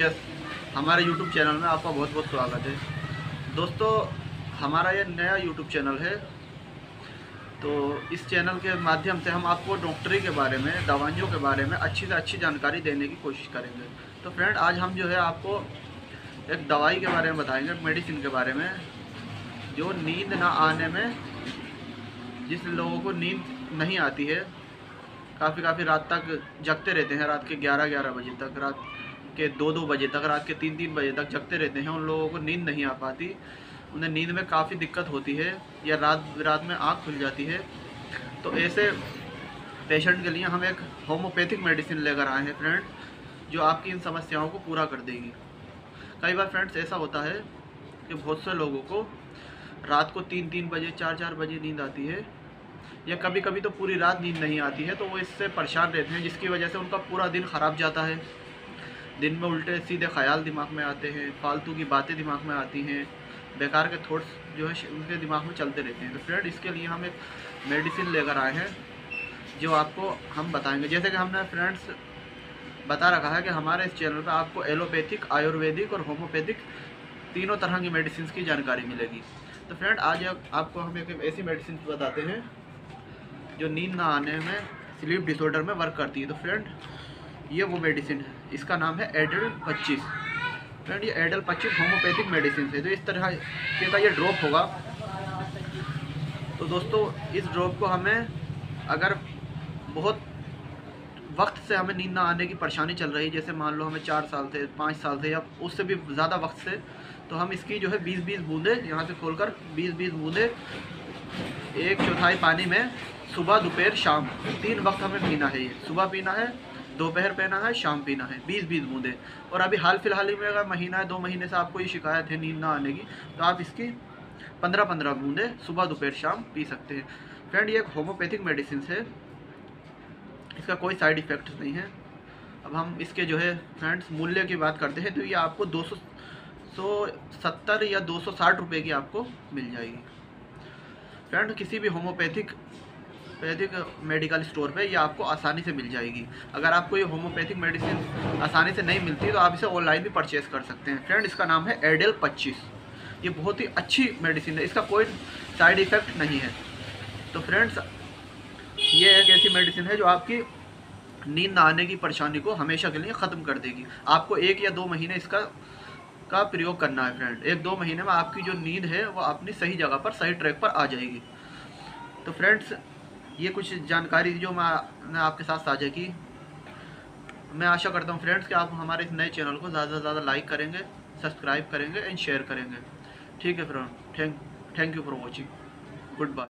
के हमारे YouTube channel में आपका बहुत बहुत स्वागत है। दोस्तों, हमारा ये नया यूट्यूब चैनल है। तो इस चैनल के माध्यम से हम आपको डॉक्टरी के बारे में, दवाइयों के बारे में अच्छी से अच्छी जानकारी देने की कोशिश करेंगे। तो फ्रेंड आज हम जो है आपको एक दवाई के बारे में बताएँगे मेडिसिन के बारे में, जो नींद ना आने में जिस लोगों को नींद नहीं आती है काफ़ी काफ़ी रात तक जगते रहते हैं, रात के 11-11 बजे तक, रात के दो दो बजे तक, रात के तीन तीन बजे तक जगते रहते हैं। उन लोगों को नींद नहीं आ पाती। उन्हें नींद में काफ़ी दिक्कत होती है या रात रात में आँख खुल जाती है। तो ऐसे पेशेंट के लिए हम एक होम्योपैथिक मेडिसिन लेकर आए हैं फ्रेंड जो आपकी इन समस्याओं को पूरा कर देगी। कई बार फ्रेंड्स ऐसा होता है कि बहुत से लोगों को रात को तीन तीन बजे, चार चार बजे नींद आती है। या कभी कभी तो पूरी रात नींद नहीं आती है तो वो इससे परेशान रहते हैं, जिसकी वजह से उनका पूरा दिन ख़राब जाता है। दिन में उल्टे सीधे ख्याल दिमाग में आते हैं, फालतू की बातें दिमाग में आती हैं, बेकार के थॉट्स जो है, उनके दिमाग में चलते रहते हैं। तो फ्रेंड इसके लिए हम एक मेडिसिन लेकर आए हैं, जो आपको हम बताएँगे। जैसे कि हमने फ्रेंड्स बता रखा है कि हमारे इस चैनल पर आपको एलोपैथिक आयुर्वेदिक और होम्योपैथिक तीनों तरह की मेडिसिन की जानकारी मिलेगी। तो फ्रेंड आज आपको हम एक ऐसी मेडिसिन बताते हैं जो नींद ना आने में स्लीप डिसऑर्डर में वर्क करती है। तो फ्रेंड ये वो मेडिसिन है। इसका नाम है एडल पच्चीस। फ्रेंड ये एडल पच्चीस होम्योपैथिक मेडिसिन है। तो इस तरह के का ये ड्रॉप होगा। तो दोस्तों, इस ड्रॉप को हमें अगर बहुत वक्त से हमें नींद ना आने की परेशानी चल रही है, जैसे मान लो हमें चार साल से, पाँच साल से या उससे भी ज़्यादा वक्त से तो हम इसकी जो है बीस बीस बूंदे यहाँ से खोलकर बीस बीस बूंदे एक चौथाई पानी में सुबह, दोपहर, शाम। तीन वक्त हमें पीना है ये। सुबह पीना है, दोपहर पीना है, शाम पीना है। बीस बीस बूंदे। और अभी हाल फ़िलहाल ही में अगर महीना है, दो महीने से आपको ये शिकायत है, नींद ना आने की तो आप इसकी पंद्रह पंद्रह बूंदे सुबह, दोपहर, शाम पी सकते हैं। फ्रेंड, ये एक होम्योपैथिक मेडिसिन है। इसका कोई साइड इफ़ेक्ट नहीं है। अब हम इसके जो है, फ्रेंड्स, मूल्य की बात करते हैं तो ये आपको दो सौ सौ सत्तर या दो सौ साठ रुपये की आपको मिल जाएगी। फ्रेंड, किसी भी होम्योपैथिक पैथिक मेडिकल स्टोर पे ये आपको आसानी से मिल जाएगी। अगर आपको ये होम्योपैथिक मेडिसिन आसानी से नहीं मिलती तो आप इसे ऑनलाइन भी परचेज कर सकते हैं। फ्रेंड इसका नाम है एडेल पच्चीस। ये बहुत ही अच्छी मेडिसिन है, इसका कोई साइड इफ़ेक्ट नहीं है। तो फ्रेंड्स, ये एक ऐसी मेडिसिन है जो आपकी नींद आने की परेशानी को हमेशा के लिए ख़त्म कर देगी। आपको एक या दो महीने इसका, का प्रयोग करना है फ्रेंड। एक दो महीने में आपकी जो नींद है, वो अपनी सही जगह पर, सही ट्रैक पर आ जाएगी। तो फ्रेंड्स ये कुछ जानकारी जो मैं आपके साथ साझा की। मैं आशा करता हूँ फ्रेंड्स कि आप हमारे इस नए चैनल को ज़्यादा से ज़्यादा लाइक करेंगे सब्सक्राइब करेंगे एंड शेयर करेंगे। ठीक है friend thank thank you for watching goodbye